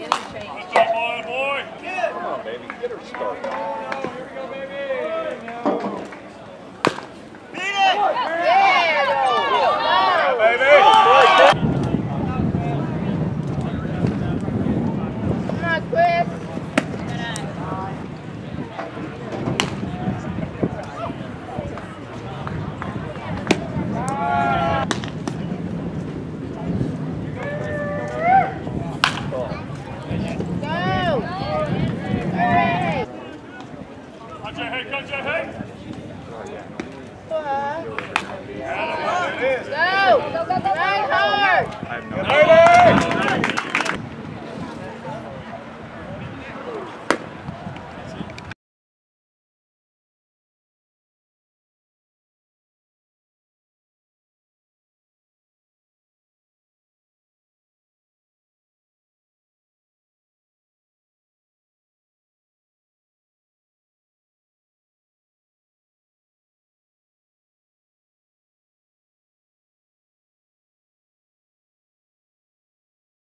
Good job, boy. Come on, baby. Get her started. Go, go, go, go. Run hard. I have no idea.